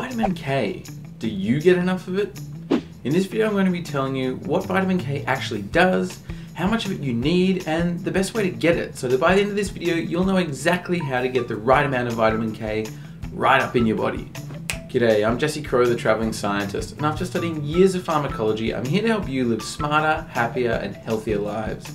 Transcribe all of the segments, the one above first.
vitamin K, do you get enough of it? In this video I'm going to be telling you what vitamin K actually does, how much of it you need, and the best way to get it. So that by the end of this video you'll know exactly how to get the right amount of vitamin K right up in your body. G'day, I'm Jesse Crowe, the Travelling Scientist, and after studying years of pharmacology, I'm here to help you live smarter, happier, and healthier lives.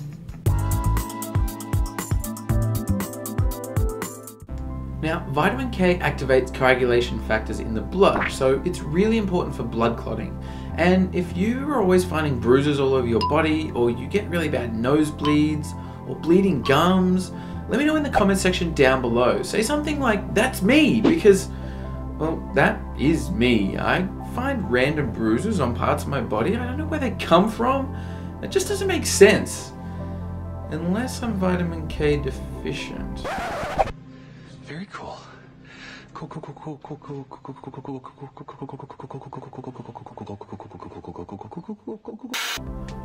Now, vitamin K activates coagulation factors in the blood, so it's really important for blood clotting. And if you are always finding bruises all over your body, or you get really bad nosebleeds, or bleeding gums, let me know in the comment section down below. Say something like, that's me, because, well, that is me. I find random bruises on parts of my body. I don't know where they come from. It just doesn't make sense. Unless I'm vitamin K deficient. Very cool.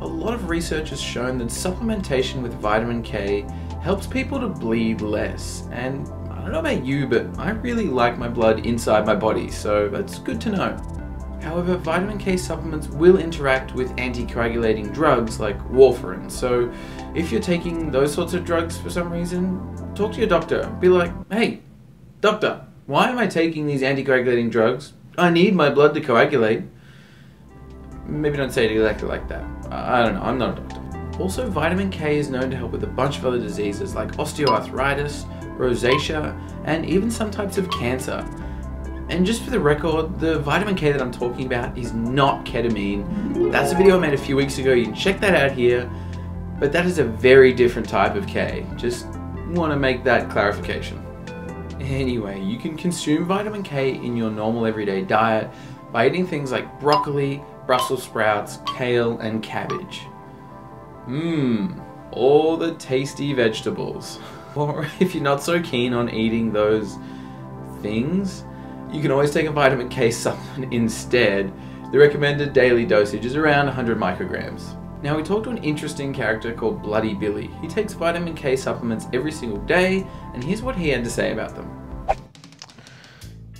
A lot of research has shown that supplementation with vitamin K helps people to bleed less. And I don't know about you, but I really like my blood inside my body, so that's good to know. However, vitamin K supplements will interact with anticoagulating drugs like warfarin. So if you're taking those sorts of drugs for some reason, talk to your doctor. Be like, hey, doctor, why am I taking these anticoagulating drugs? I need my blood to coagulate. Maybe don't say it exactly like that. I don't know, I'm not a doctor. Also, vitamin K is known to help with a bunch of other diseases like osteoarthritis, rosacea, and even some types of cancer. And just for the record, the vitamin K that I'm talking about is not ketamine. That's a video I made a few weeks ago, you can check that out here. But that is a very different type of K. Just want to make that clarification. Anyway, you can consume vitamin K in your normal everyday diet by eating things like broccoli, Brussels sprouts, kale, and cabbage. Mmm, all the tasty vegetables. Or if you're not so keen on eating those things, you can always take a vitamin K supplement instead. The recommended daily dosage is around 100 micrograms. Now we talked to an interesting character called Bloody Billy. He takes vitamin K supplements every single day, and here's what he had to say about them.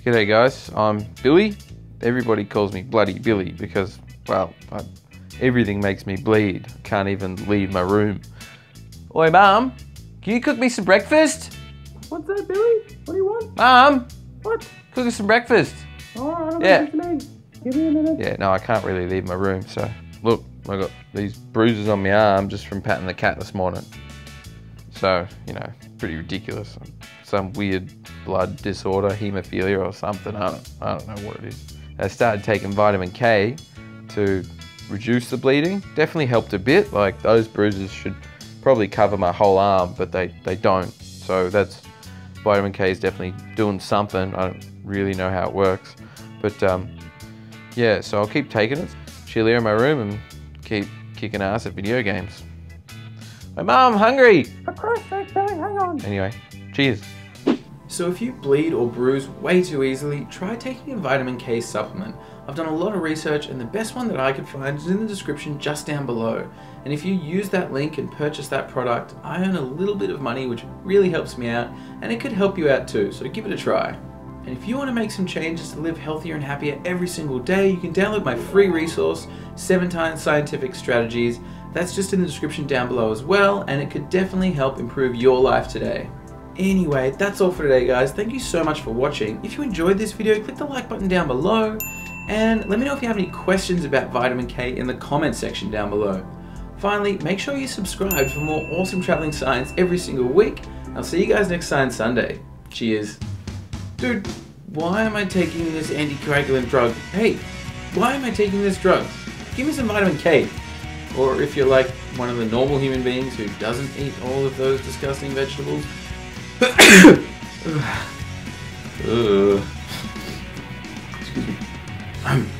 G'day guys, I'm Billy. Everybody calls me Bloody Billy because, well, I, everything makes me bleed. I can't even leave my room. Oi, Mum, can you cook me some breakfast? What's that, Billy? What do you want? Mum, What? cook us some breakfast. Oh, I don't Yeah. know what you mean. Give me a minute. Yeah, no, I can't really leave my room. So, look, I got these bruises on my arm just from patting the cat this morning. So, you know, pretty ridiculous. Some weird blood disorder, hemophilia or something. I don't, I don't know what it is. I started taking vitamin K to reduce the bleeding. Definitely helped a bit. Like those bruises should probably cover my whole arm, but they, they don't. So that's vitamin K is definitely doing something. I don't really know how it works, but um, yeah. So I'll keep taking it, chill here in my room, and keep kicking ass at video games. My mum, hungry. For Christ's sake, Billy, hang on. Anyway, cheers. So if you bleed or bruise way too easily, try taking a vitamin K supplement. I've done a lot of research and the best one that I could find is in the description just down below. And if you use that link and purchase that product, I earn a little bit of money which really helps me out and it could help you out too, so give it a try. And if you want to make some changes to live healthier and happier every single day, you can download my free resource, 7 Times Scientific Strategies. That's just in the description down below as well, and it could definitely help improve your life today. Anyway, that's all for today guys. Thank you so much for watching. If you enjoyed this video, click the like button down below, and let me know if you have any questions about vitamin K in the comment section down below. Finally, make sure you subscribe for more awesome traveling science every single week. I'll see you guys next Science Sunday. Cheers. Dude, why am I taking this anticoagulant drug? Hey, why am I taking this drug? Give me some vitamin K. Or if you're like one of the normal human beings who doesn't eat all of those disgusting vegetables. Excuse me. Um,